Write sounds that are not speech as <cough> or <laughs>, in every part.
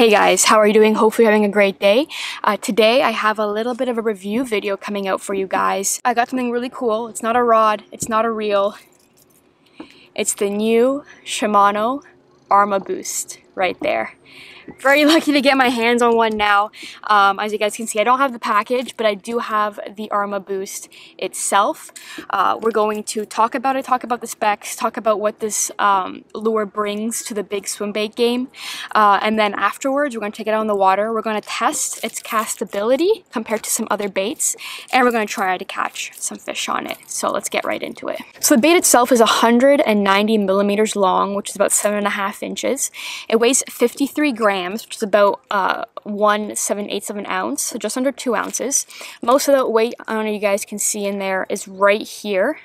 Hey guys, how are you doing? Hopefully having a great day. Uh, today I have a little bit of a review video coming out for you guys. I got something really cool. It's not a rod, it's not a reel. It's the new Shimano Arma Boost right there very lucky to get my hands on one now. Um, as you guys can see, I don't have the package, but I do have the Arma Boost itself. Uh, we're going to talk about it, talk about the specs, talk about what this um, lure brings to the big swim bait game. Uh, and then afterwards, we're going to take it out in the water. We're going to test its castability compared to some other baits, and we're going to try to catch some fish on it. So let's get right into it. So the bait itself is 190 millimeters long, which is about seven and a half inches. It weighs 53 grams grams, which is about uh, one seven eighths of an ounce, so just under two ounces. Most of the weight, I don't know you guys can see in there, is right here,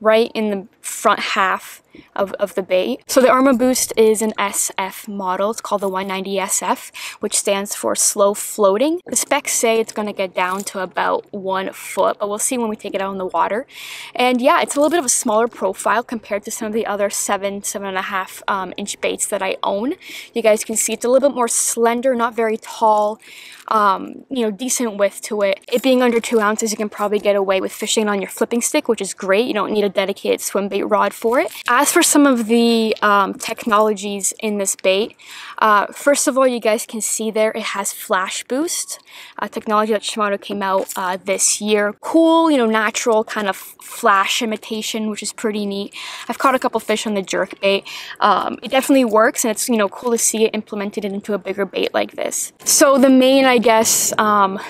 right in the front half of, of the bait. So the Arma Boost is an SF model. It's called the 190 SF, which stands for slow floating. The specs say it's going to get down to about one foot, but we'll see when we take it out in the water. And yeah, it's a little bit of a smaller profile compared to some of the other seven, seven and a half um, inch baits that I own. You guys can see it's a little bit more slender, not very tall, um, you know, decent width to it. It being under two ounces, you can probably get away with fishing on your flipping stick, which is great. You don't need a dedicated swim bait rod for it. As for some of the um, technologies in this bait, uh, first of all, you guys can see there it has flash boost, a technology that Shimano came out uh, this year. Cool, you know, natural kind of flash imitation, which is pretty neat. I've caught a couple fish on the jerk bait. Um, it definitely works, and it's you know cool to see it implemented into a bigger bait like this. So the main, I guess. Um,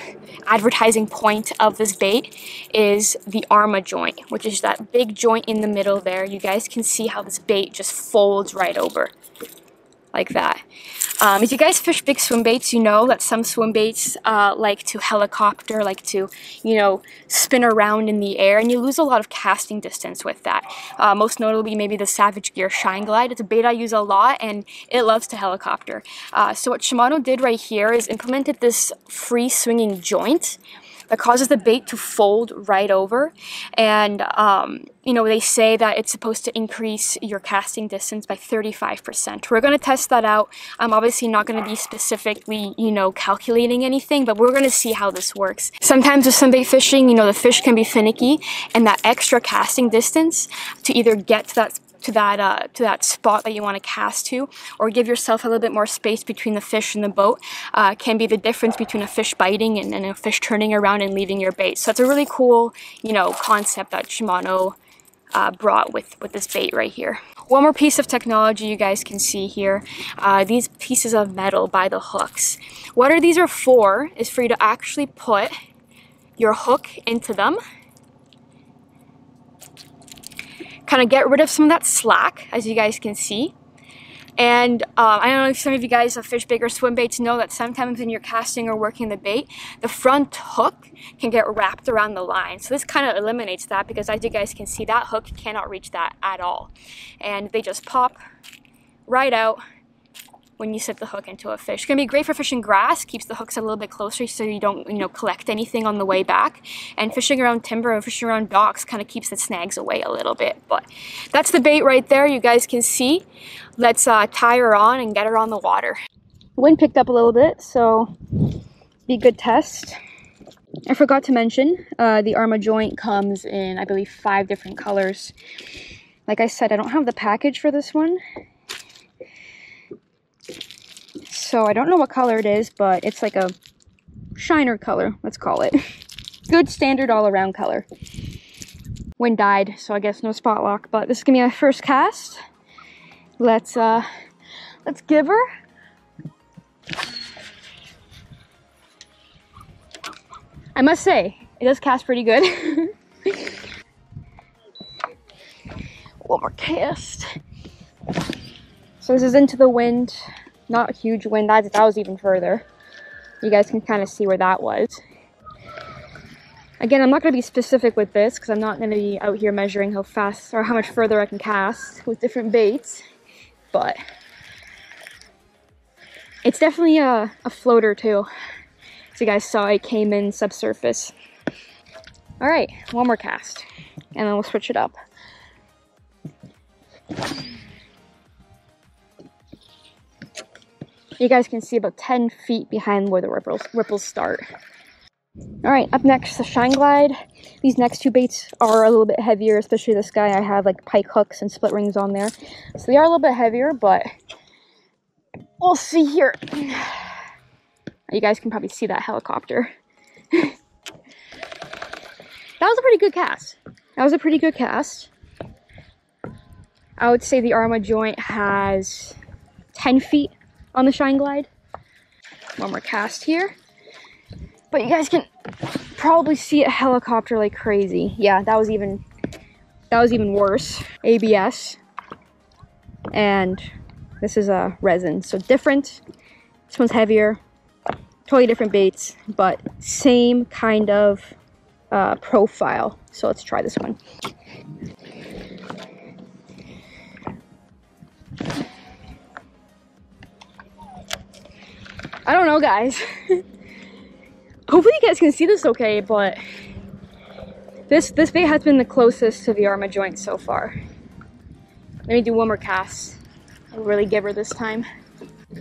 advertising point of this bait is the Arma joint, which is that big joint in the middle there. You guys can see how this bait just folds right over like that. Um, if you guys fish big swim baits, you know that some swim baits uh, like to helicopter, like to, you know, spin around in the air, and you lose a lot of casting distance with that. Uh, most notably, maybe the Savage Gear Shine Glide. It's a bait I use a lot, and it loves to helicopter. Uh, so what Shimano did right here is implemented this free swinging joint that causes the bait to fold right over. And, um, you know, they say that it's supposed to increase your casting distance by 35%. We're going to test that out. I'm obviously not going to be specifically, you know, calculating anything, but we're going to see how this works. Sometimes with some bait fishing, you know, the fish can be finicky and that extra casting distance to either get to that to that uh, to that spot that you want to cast to, or give yourself a little bit more space between the fish and the boat, uh, can be the difference between a fish biting and, and a fish turning around and leaving your bait. So it's a really cool, you know, concept that Shimano uh, brought with, with this bait right here. One more piece of technology you guys can see here, uh, these pieces of metal by the hooks. What are these are for is for you to actually put your hook into them kind of get rid of some of that slack, as you guys can see. And uh, I don't know if some of you guys have fish big or swim baits know that sometimes when you're casting or working the bait, the front hook can get wrapped around the line. So this kind of eliminates that because as you guys can see, that hook cannot reach that at all. And they just pop right out when you set the hook into a fish. It's gonna be great for fishing grass, keeps the hooks a little bit closer so you don't, you know, collect anything on the way back. And fishing around timber and fishing around docks kind of keeps the snags away a little bit. But that's the bait right there, you guys can see. Let's uh, tie her on and get her on the water. wind picked up a little bit, so be a good test. I forgot to mention, uh, the Arma joint comes in, I believe, five different colors. Like I said, I don't have the package for this one. So I don't know what color it is, but it's like a shiner color, let's call it. <laughs> Good standard all around color. Wind died, so I guess no spot lock, but this is gonna be my first cast. Let's uh let's give her. I must say, it does cast pretty good. <laughs> One more cast. So this is into the wind. Not a huge wind. That, that was even further. You guys can kind of see where that was. Again, I'm not going to be specific with this because I'm not going to be out here measuring how fast or how much further I can cast with different baits. But it's definitely a, a floater too. As you guys saw, it came in subsurface. All right, one more cast and then we'll switch it up. You guys can see about 10 feet behind where the ripples, ripples start. All right, up next, the Shine Glide. These next two baits are a little bit heavier, especially this guy. I have like pike hooks and split rings on there. So they are a little bit heavier, but we'll see here. You guys can probably see that helicopter. <laughs> that was a pretty good cast. That was a pretty good cast. I would say the Arma joint has 10 feet on the Shine Glide. One more cast here. But you guys can probably see a helicopter like crazy. Yeah, that was even that was even worse. ABS. And this is a resin. So different. This one's heavier. Totally different baits, but same kind of uh, profile. So let's try this one. I don't know, guys. <laughs> Hopefully you guys can see this okay, but this this bait has been the closest to the Arma joint so far. Let me do one more cast. I'll really give her this time. <sighs>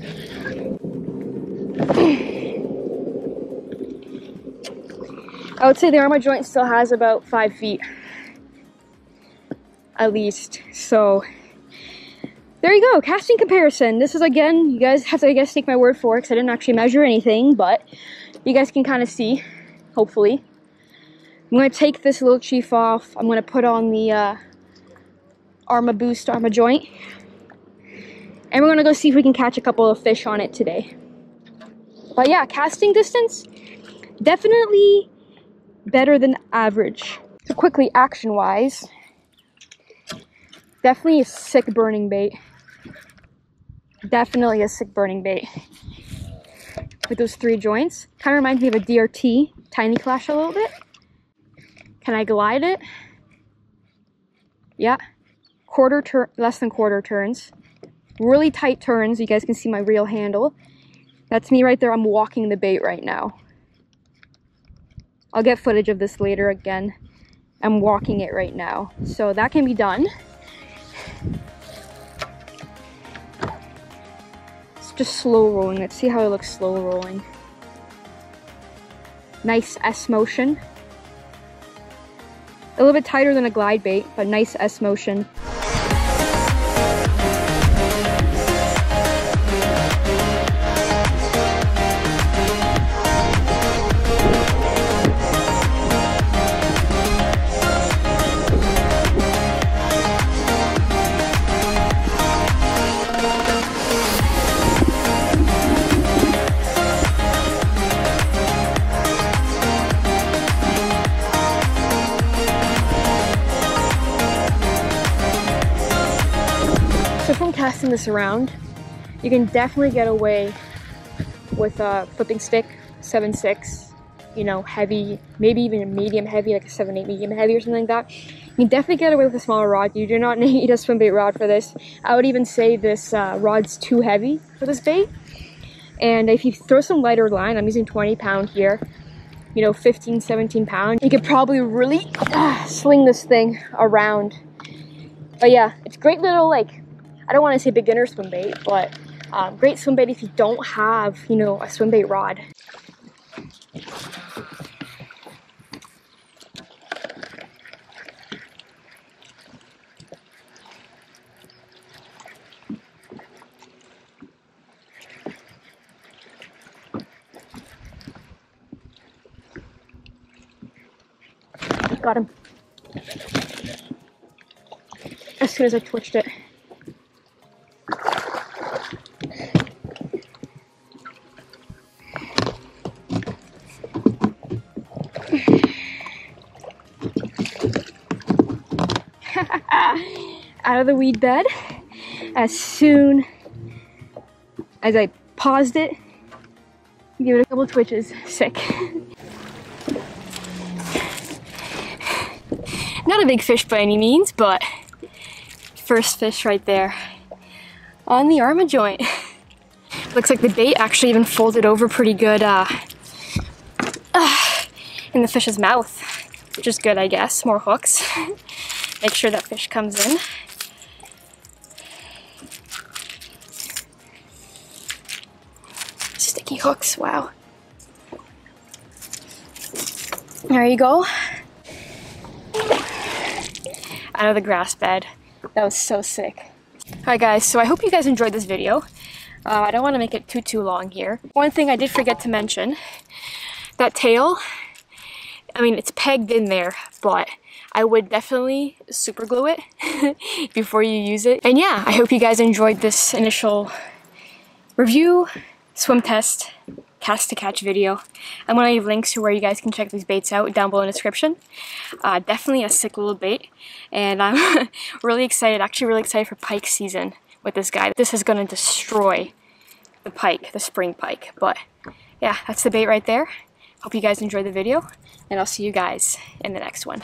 I would say the Arma joint still has about five feet at least. So there you go, casting comparison. This is again, you guys have to, I guess, take my word for it because I didn't actually measure anything, but you guys can kind of see, hopefully. I'm going to take this little chief off. I'm going to put on the uh, Arma Boost Arma joint. And we're going to go see if we can catch a couple of fish on it today. But yeah, casting distance, definitely better than average. So quickly, action-wise, definitely a sick burning bait definitely a sick burning bait. With those three joints. Kind of reminds me of a DRT Tiny Klash a little bit. Can I glide it? Yeah. Quarter turn, less than quarter turns. Really tight turns. You guys can see my reel handle. That's me right there. I'm walking the bait right now. I'll get footage of this later again. I'm walking it right now. So that can be done. Just slow rolling. Let's see how it looks slow rolling. Nice S motion. A little bit tighter than a glide bait, but nice S motion. Casting this around, you can definitely get away with a flipping stick, 7.6, you know, heavy, maybe even a medium heavy, like a 7.8 medium heavy or something like that. You can definitely get away with a smaller rod. You do not <laughs> need a swim bait rod for this. I would even say this uh, rod's too heavy for this bait. And if you throw some lighter line, I'm using 20 pound here, you know, 15, 17 pound, you could probably really uh, sling this thing around. But yeah, it's great little like I don't want to say beginner swim bait, but um, great swim bait if you don't have, you know, a swim bait rod. Got him. As soon as I twitched it. Out of the weed bed as soon as I paused it. Give it a couple twitches. Sick. Not a big fish by any means, but first fish right there on the Arma joint. Looks like the bait actually even folded over pretty good uh, uh, in the fish's mouth, which is good, I guess. More hooks. <laughs> Make sure that fish comes in. Sticky hooks, wow. There you go. Out of the grass bed. That was so sick. Alright guys, so I hope you guys enjoyed this video. Uh, I don't want to make it too, too long here. One thing I did forget to mention, that tail, I mean, it's pegged in there, but I would definitely super glue it <laughs> before you use it. And yeah, I hope you guys enjoyed this initial review, swim test, cast to catch video. I'm going to leave links to where you guys can check these baits out down below in the description. Uh, definitely a sick little bait, and I'm <laughs> really excited, actually really excited for pike season with this guy. This is going to destroy the pike, the spring pike. But yeah, that's the bait right there. Hope you guys enjoyed the video, and I'll see you guys in the next one.